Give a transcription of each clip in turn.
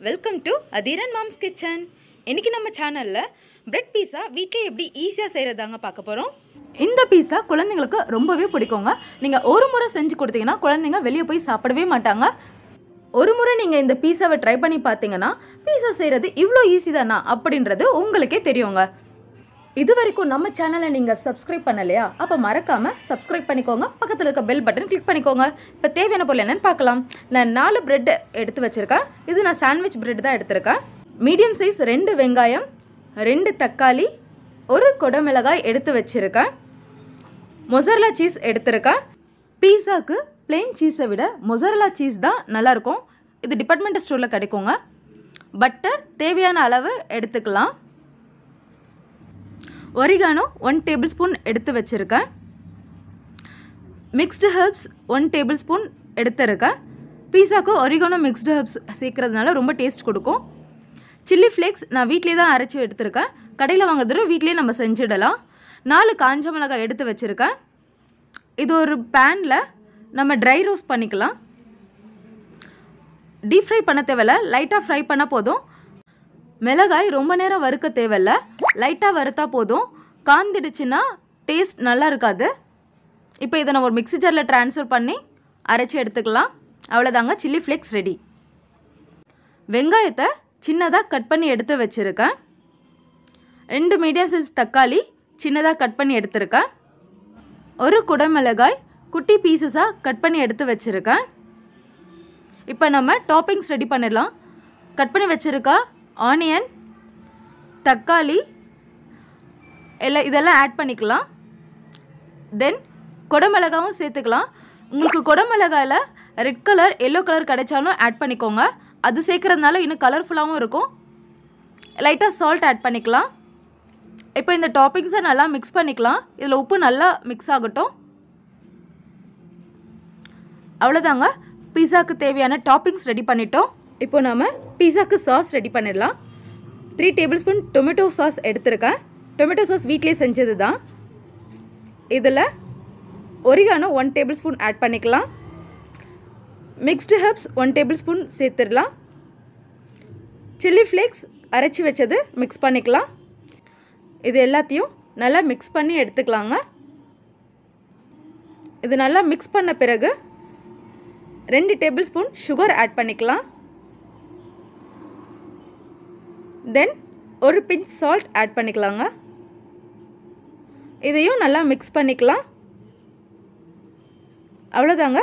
Welcome to Atheeran mom's kitchen இன்றைக்கி நம்ம சேனலில் பிரெட் பீஸா வீட்டிலே எப்படி ஈஸியாக செய்கிறதாங்க பார்க்க போகிறோம் இந்த பீஸா குழந்தைங்களுக்கு ரொம்பவே பிடிக்குங்க. நீங்கள் ஒரு முறை செஞ்சு கொடுத்தீங்கன்னா குழந்தைங்க வெளியே போய் சாப்பிடவே மாட்டாங்க. ஒரு முறை நீங்கள் இந்த பீஸாவை ட்ரை பண்ணி பார்த்தீங்கன்னா பீஸா செய்கிறது இவ்வளோ ஈஸி தானா அப்படின்றது உங்களுக்கே தெரியுங்க. இது வரைக்கும் நம்ம சேனலை நீங்கள் சப்ஸ்கிரைப் பண்ணலையா? அப்போ மறக்காமல் சப்ஸ்கிரைப் பண்ணிக்கோங்க. பக்கத்தில் இருக்க பெல் பட்டன் கிளிக் பண்ணிக்கோங்க. இப்போ தேவையான பொருள் என்னென்னு பார்க்கலாம். நான் நாலு பிரெட் எடுத்து வச்சுருக்கேன். இது நான் சாண்ட்விச் பிரெட் தான் எடுத்திருக்கேன். மீடியம் சைஸ் ரெண்டு வெங்காயம் ரெண்டு தக்காளி ஒரு குடமிளகாய் எடுத்து வச்சுருக்கேன். மொசரலா சீஸ் எடுத்திருக்கேன். பீஸாவுக்கு பிளெயின் சீஸை விட மொசரலா சீஸ் தான் நல்லாயிருக்கும். இது டிபார்ட்மெண்ட் ஸ்டோரில் கிடைக்குங்க. பட்டர் தேவையான அளவு எடுத்துக்கலாம். ஒரிகானோ ஒன் டேபிள் ஸ்பூன் எடுத்து வச்சுருக்கேன். Mixed herbs one tablespoon எடுத்துருக்கேன். பீஸாக்கு ஒரிகானோ மிக்ஸ்டு ஹெர்ப்ஸ் சேர்க்கறதுனால ரொம்ப டேஸ்ட் கொடுக்கும். சில்லி ஃப்ளேக்ஸ் நான் வீட்லேயே தான் அரைச்சி எடுத்திருக்கேன். கடையில் வாங்குறதுல வீட்டிலேயே நம்ம செஞ்சிடலாம். நாலு காஞ்ச மிளகாய் எடுத்து வச்சுருக்கேன். இது ஒரு பேனில் நம்ம ட்ரை ரோஸ்ட் பண்ணிக்கலாம். டீப் ஃப்ரை பண்ண தேவையில்ல லைட்டாக ஃப்ரை பண்ணால் போதும். மிளகாய் ரொம்ப நேரம் வறுக்க தேவையில்ல. லைட்டாக வறுத்தா போதும். காந்திடுச்சுன்னா டேஸ்ட் நல்லா இருக்காது. இப்போ இதை நம்ம ஒரு மிக்சி ஜாரில் ட்ரான்ஸ்ஃபர் பண்ணி அரைச்சி எடுத்துக்கலாம். அவ்வளோதாங்க சில்லி ஃப்ளேக்ஸ் ரெடி வெங்காயத்தை சின்னதாக கட் பண்ணி எடுத்து வச்சுருக்கேன். ரெண்டு மீடியம் சைஸ் தக்காளி சின்னதாக கட் பண்ணி எடுத்திருக்கேன். ஒரு குடமிளகாய் குட்டி பீசஸாக கட் பண்ணி எடுத்து வச்சுருக்கேன். இப்போ நம்ம டாப்பிங்ஸ் ரெடி பண்ணிடலாம். கட் பண்ணி வச்சுருக்கா ஆனியன் தக்காளி எல்லாம் இதெல்லாம் ஆட் பண்ணிக்கலாம். தென் கொடமிளகாவும் சேர்த்துக்கலாம். உங்களுக்கு கொடமிளகாயில் ரெட் கலர் எல்லோ கலர் கிடைச்சாலும் ஆட் பண்ணிக்கோங்க. அது சேர்க்குறதுனால இன்னும் கலர்ஃபுல்லாகவும் இருக்கும். லைட்டாக சால்ட் ஆட் பண்ணிக்கலாம். இப்போ இந்த டாப்பிங்ஸை நல்லா மிக்ஸ் பண்ணிக்கலாம். இதில் உப்பு நல்லா மிக்ஸ் ஆகட்டும். அவ்வளோதாங்க பீஸாவுக்கு தேவையான டாப்பிங்ஸ் ரெடி பண்ணிட்டோம். இப்போ நாம் பீஸாக்கு சாஸ் ரெடி பண்ணிடலாம். Three tablespoon tomato sauce எடுத்திருக்கேன். டொமேட்டோ சாஸ் வீட்லேயே செஞ்சது தான் இதில் oregano one tablespoon add பண்ணிக்கலாம். Mixed herbs one tablespoon சேர்த்துடலாம். சில்லி ஃப்ளேக்ஸ் அரைச்சி வச்சது மிக்ஸ் பண்ணிக்கலாம். இது எல்லாத்தையும் நல்லா மிக்ஸ் பண்ணி எடுத்துக்கலாங்க. இது நல்லா மிக்ஸ் பண்ண பிறகு ரெண்டு டேபிள் ஸ்பூன் சுகர் ஆட் பண்ணிக்கலாம். தென் ஒரு பிஞ்ச் சால்ட் ஆட் பண்ணிக்கலாங்க. இதையும் நல்லா மிக்ஸ் பண்ணிக்கலாம். அவ்வளோதாங்க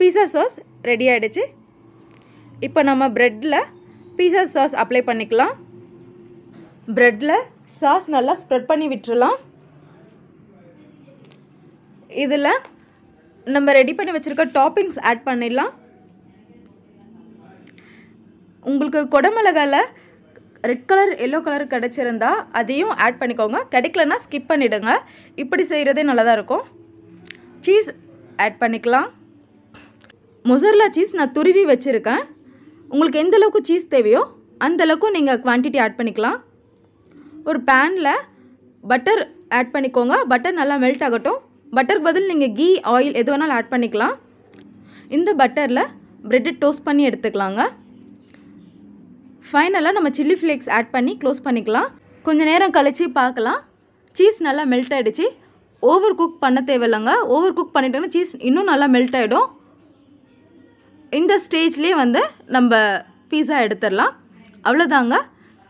பீஸா சாஸ் ரெடி ஆகிடுச்சு இப்போ நம்ம ப்ரெட்டில் பீஸா சாஸ் அப்ளை பண்ணிக்கலாம். ப்ரெட்டில் சாஸ் நல்லா ஸ்ப்ரெட் பண்ணி விட்டுறலாம். இதில் நம்ம ரெடி பண்ணி வச்சுருக்க டாப்பிங்ஸ் ஆட் பண்ணிடலாம். உங்களுக்கு குடமிளகாயில் ரெட் கலர் எல்லோ கலர் கிடச்சிருந்தா அதையும் ஆட் பண்ணிக்கோங்க. கிடைக்கலனா ஸ்கிப் பண்ணிவிடுங்க இப்படி செய்கிறதே நல்லா தான் இருக்கும். சீஸ் ஆட் பண்ணிக்கலாம். மொசர்லா சீஸ் நான் துருவி வச்சுருக்கேன். உங்களுக்கு எந்த அளவுக்கு சீஸ் தேவையோ அந்த அளவுக்கு நீங்கள் குவான்டிட்டி ஆட் பண்ணிக்கலாம். ஒரு பேனில் பட்டர் ஆட் பண்ணிக்கோங்க. பட்டர் நல்லா மெல்ட் ஆகட்டும். பட்டருக்கு பதில் நீங்கள் கீ ஆயில் எது வேணாலும் ஆட் பண்ணிக்கலாம். இந்த பட்டரில் ப்ரெட்டை டோஸ்ட் பண்ணி எடுத்துக்கலாங்க. ஃபைனலாக நம்ம சில்லி ஃப்ளேக்ஸ் ஆட் பண்ணி க்ளோஸ் பண்ணிக்கலாம். கொஞ்சம் நேரம் கழித்து பார்க்கலாம். சீஸ் நல்லா மெல்ட் ஆகிடுச்சு ஓவர் குக் பண்ண தேவையில்லைங்க. ஓவர் குக் பண்ணிட்டோன்னா சீஸ் இன்னும் நல்லா மெல்ட் ஆகிடும் இந்த ஸ்டேஜ்லேயே வந்து நம்ம பீஸா எடுத்துடலாம். அவ்வளோதாங்க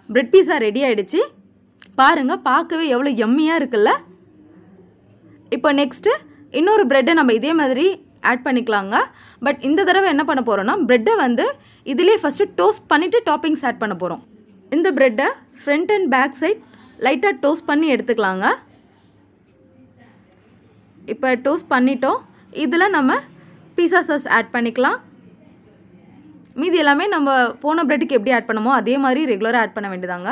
ப்ரெட் பீஸா ரெடி ஆகிடுச்சு பாருங்கள் பார்க்கவே எவ்வளோ எம்மியாக இருக்குல்ல. இப்போ நெக்ஸ்ட்டு இன்னொரு ப்ரெட்டை நம்ம இதே மாதிரி ஆட் பண்ணிக்கலாங்க. பட் இந்த தடவை என்ன பண்ண போகிறோன்னா ப்ரெட்டை வந்து இதிலே ஃபஸ்ட்டு டோஸ்ட் பண்ணிவிட்டு டாப்பிங்ஸ் ஆட் பண்ண போகிறோம் இந்த ப்ரெட்டை ஃப்ரண்ட் அண்ட் பேக் சைட் லைட்டாக டோஸ்ட் பண்ணி எடுத்துக்கலாங்க. இப்போ டோஸ்ட் பண்ணிட்டோம். இதில் நம்ம பீஸா சாஸ் ஆட் பண்ணிக்கலாம். மீதி எல்லாமே நம்ம போன ப்ரெட்டுக்கு எப்படி ஆட் பண்ணமோ அதே மாதிரி ரெகுலராக ஆட் பண்ண வேண்டியதாங்க.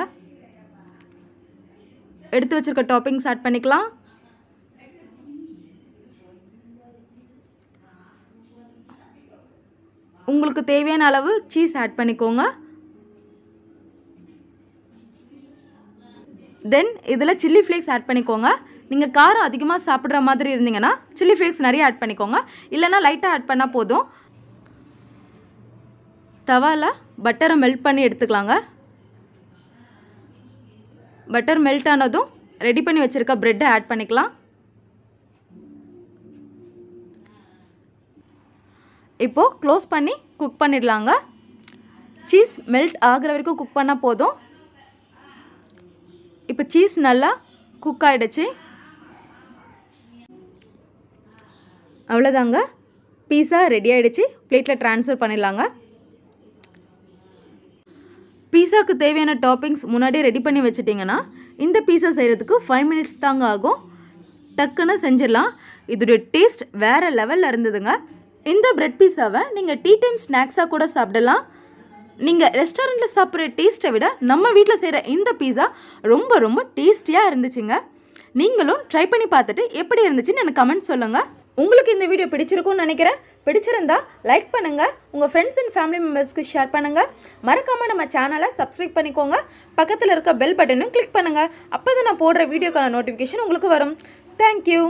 எடுத்து வச்சுருக்க டாப்பிங்ஸ் ஆட் பண்ணிக்கலாம். உங்களுக்கு தேவையான அளவு சீஸ் ஆட் பண்ணிக்கோங்க. தென் இதில் சில்லி ஃப்ளேக்ஸ் ஆட் பண்ணிக்கோங்க. நீங்கள் காரம் அதிகமாக சாப்பிட்ற மாதிரி இருந்தீங்கன்னா சில்லி ஃப்ளேக்ஸ் நிறைய ஆட் பண்ணிக்கோங்க. இல்லைன்னா லைட்டாக ஆட் பண்ணால் போதும். தவாவில் பட்டரை மெல்ட் பண்ணி எடுத்துக்கலாங்க. பட்டர் மெல்ட் ஆனதும் ரெடி பண்ணி வச்சுருக்க ப்ரெட்டை ஆட் பண்ணிக்கலாம். இப்போது க்ளோஸ் பண்ணி குக் பண்ணிடலாங்க. சீஸ் மெல்ட் ஆகிற வரைக்கும் குக் பண்ணால் போதும். இப்போ சீஸ் நல்லா குக் ஆகிடுச்சு அவ்வளோதாங்க பீஸா ரெடி ஆகிடுச்சு பிளேட்டில் ட்ரான்ஸ்ஃபர் பண்ணிடலாங்க. பீஸாவுக்கு தேவையான டாப்பிங்ஸ் முன்னாடியே ரெடி பண்ணி வச்சிட்டிங்கன்னா இந்த பீஸா செய்கிறதுக்கு ஃபைவ் மினிட்ஸ் தாங்க ஆகும். டக்குன்னு செஞ்சிடலாம். இதோடைய டேஸ்ட் வேறு லெவலில் இருந்ததுங்க. இந்த பிரெட் பீஸாவை நீங்கள் டீ டைம் ஸ்நாக்ஸாக கூட சாப்பிடலாம். நீங்கள் ரெஸ்டாரண்ட்டில் சாப்பிட்ற டேஸ்ட்டை விட நம்ம வீட்டில் செய்கிற இந்த பீஸா ரொம்ப ரொம்ப டேஸ்டியாக இருந்துச்சுங்க. நீங்களும் ட்ரை பண்ணி பார்த்துட்டு எப்படி இருந்துச்சுன்னு எனக்கு கமெண்ட் சொல்லுங்கள் உங்களுக்கு இந்த வீடியோ பிடிச்சிருக்கும்னு நினைக்கிறேன். பிடிச்சிருந்தா லைக் பண்ணுங்கள் உங்கள் ஃப்ரெண்ட்ஸ் அண்ட் ஃபேமிலி மெம்பர்ஸ்க்கு ஷேர் பண்ணுங்கள் மறக்காமல் நம்ம சேனலை சப்ஸ்கிரைப் பண்ணிக்கோங்க. பக்கத்தில் இருக்க பெல் பட்டனும் கிளிக் பண்ணுங்கள் அப்போ தான் நான் போடுற வீடியோக்கான நோட்டிஃபிகேஷன் உங்களுக்கு வரும். தேங்க்யூ